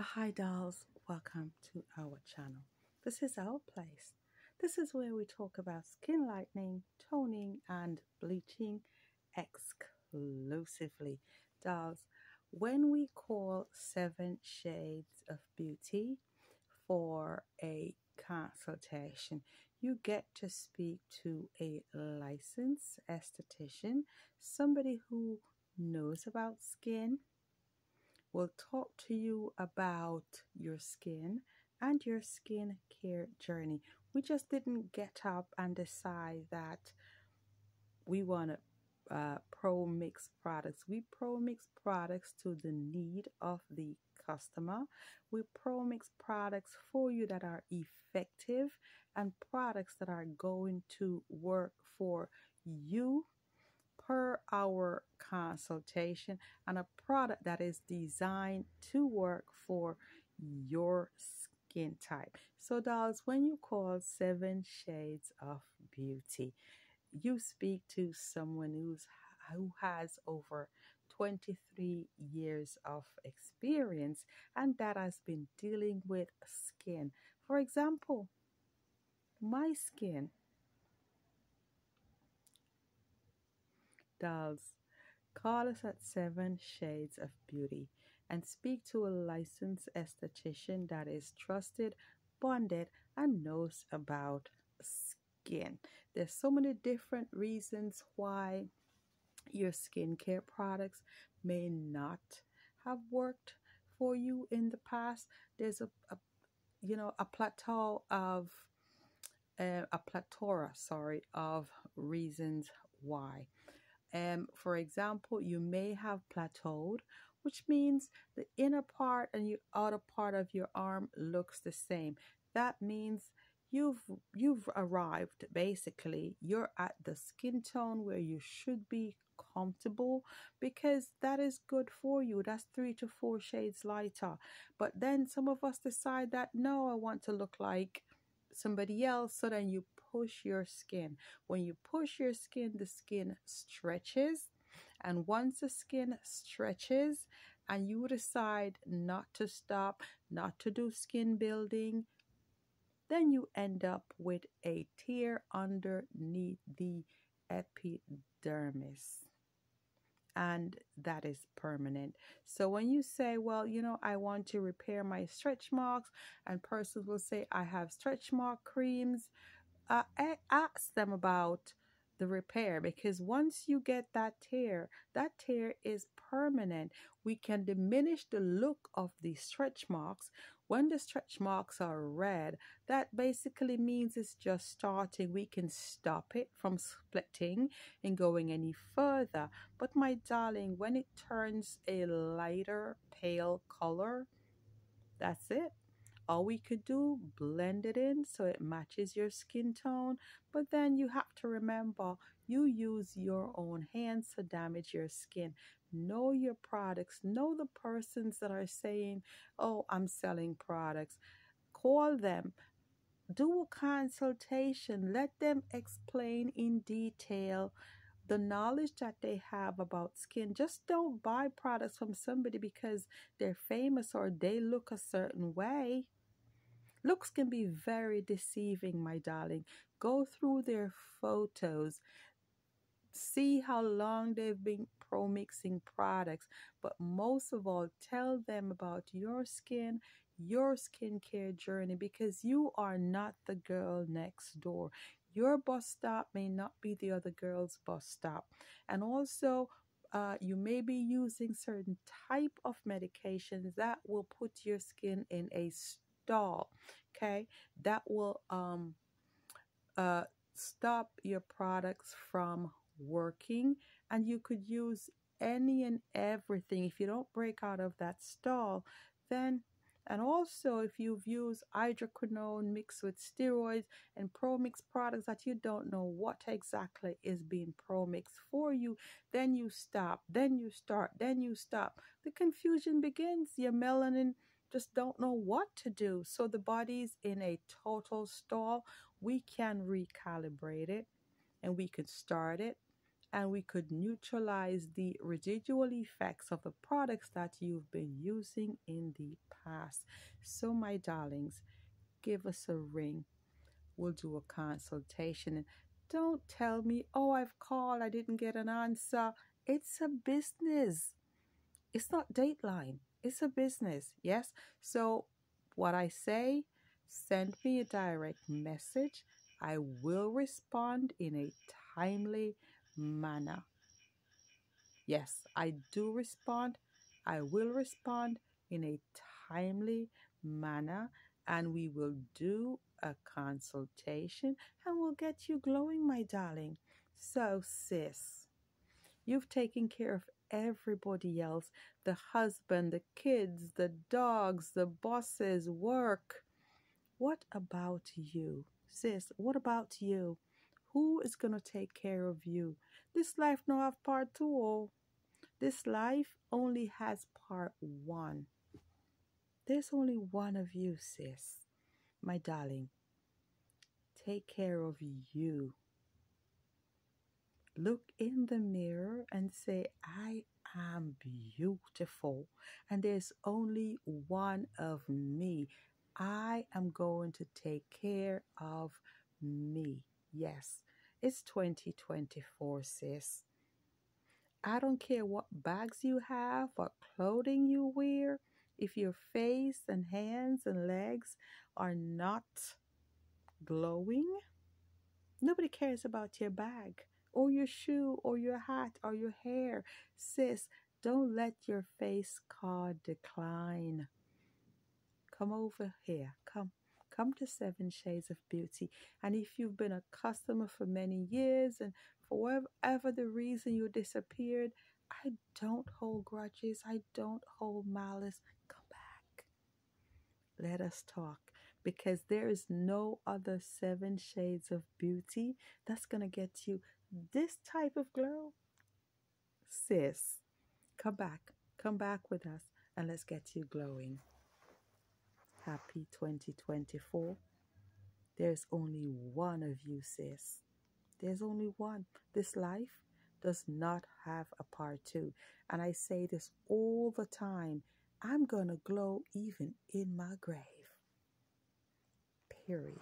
Hi, dolls. Welcome to our channel. This is our place. This is where we talk about skin lightening, toning, and bleaching exclusively. Dolls, when we call Seven Shades of Beauty for a consultation, you get to speak to a licensed esthetician, somebody who knows about skin will talk to you about your skin and your skin care journey. We just didn't get up and decide that we want to uh, pro mix products. We pro mix products to the need of the customer. We pro mix products for you that are effective and products that are going to work for you per hour consultation and a product that is designed to work for your skin type. So, dolls, when you call Seven Shades of Beauty, you speak to someone who's who has over 23 years of experience and that has been dealing with skin. For example, my skin dolls, call us at Seven Shades of Beauty and speak to a licensed esthetician that is trusted, bonded, and knows about skin. There's so many different reasons why your skincare products may not have worked for you in the past. There's a, a you know a plateau of uh, a plethora, sorry, of reasons why. Um, for example, you may have plateaued, which means the inner part and the outer part of your arm looks the same. That means you've you've arrived basically you're at the skin tone where you should be comfortable because that is good for you that's three to four shades lighter but then some of us decide that no i want to look like somebody else so then you push your skin. When you push your skin, the skin stretches. And once the skin stretches and you decide not to stop, not to do skin building, then you end up with a tear underneath the epidermis. And that is permanent. So when you say, well, you know, I want to repair my stretch marks, and persons will say, I have stretch mark creams, uh, ask them about the repair because once you get that tear, that tear is permanent. We can diminish the look of the stretch marks. When the stretch marks are red, that basically means it's just starting. We can stop it from splitting and going any further. But my darling, when it turns a lighter pale color, that's it all we could do blend it in so it matches your skin tone but then you have to remember you use your own hands to damage your skin. Know your products. Know the persons that are saying oh i'm selling products. Call them. Do a consultation. Let them explain in detail the knowledge that they have about skin. Just don't buy products from somebody because they're famous or they look a certain way. Looks can be very deceiving, my darling. Go through their photos, see how long they've been pro mixing products, but most of all, tell them about your skin, your skincare journey because you are not the girl next door. Your bus stop may not be the other girl's bus stop. And also, uh, you may be using certain type of medications that will put your skin in a stall okay? That will um uh stop your products from working and you could use any and everything. If you don't break out of that stall then and also if you've used hydroquinone mixed with steroids and pro mix products that you don't know what exactly is being pro mixed for you then you stop then you start then you stop. The confusion begins. Your melanin just don't know what to do. So the body's in a total stall. We can recalibrate it and we can start it and we could neutralize the residual effects of the products that you've been using in the past. So, my darlings, give us a ring. We'll do a consultation. And don't tell me, oh, I've called, I didn't get an answer. It's a business. It's not Dateline. It's a business. Yes. So, what I say, send me a direct message. I will respond in a timely manner. Yes, I do respond. I will respond in a timely manner and we will do a consultation and we'll get you glowing, my darling. So, sis, you've taken care of everybody else the husband, the kids, the dogs, the bosses, work. What about you, sis? What about you? Who is going to take care of you? This life no have part two. Oh. This life only has part one. There's only one of you, sis. My darling, take care of you. Look in the mirror and say, I am beautiful. And there's only one of me. I am going to take care of me. Yes, it's 2024, sis. I don't care what bags you have, what clothing you wear, if your face and hands and legs are not glowing, nobody cares about your bag or your shoe or your hat or your hair. Sis, don't let your face card decline. Come over here. Come. Come to Seven Shades of Beauty. And if you've been a customer for many years and for whatever the reason you disappeared, I don't hold grudges. I don't hold malice. Come back. Let us talk because there is no other seven shades of beauty that's going to get you this type of glow. Sis, come back. Come back with us and let's get you glowing. Happy 2024. There's only one of you, sis. There's only one. This life does not have a part two. And I say this all the time I'm going to glow even in my grave. Period.